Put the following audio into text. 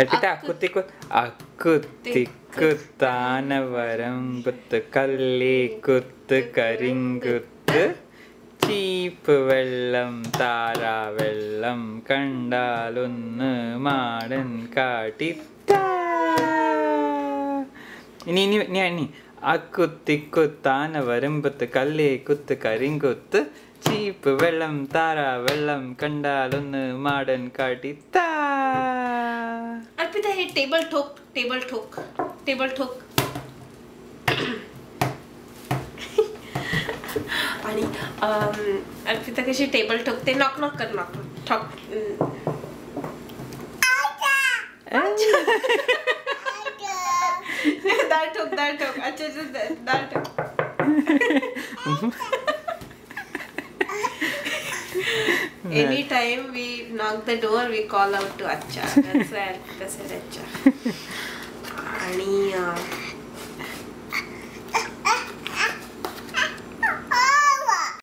അർപ്പിത അക്കുത്തിക്കു അക്കുത്തിക്കുത്താന വരമ്പത്ത് കല്ലി കരിങ്കുത്ത് ചീപ്പ് വെള്ളം താരാ വെള്ളം കണ്ടാലൊന്ന് മാടൻ കാട്ടിത്താ ഇനി ഇനി ഇനി ഇനി. അക്കുത്തിക്കുത്താന വരമ്പത്ത് കല്ലി കുത്ത് കരിങ്കുത്ത് ചീപ്പ് വെള്ളം താര വെള്ളം കണ്ടാലൊന്ന് മാടൻ കാട്ടിത്താ अर्पिता हे टेबल ठोक टेबल ठोक टेबल ठोक। आणि अर्पिता कशी टेबल ठोकते नॉक नॉक कर नॉक ठोक. दाल ठोक दाल ठोक. अच्छा अच्छा दा- Hmm. Right. Anytime we knock the door, we call out to Acha. That's why I said Acha.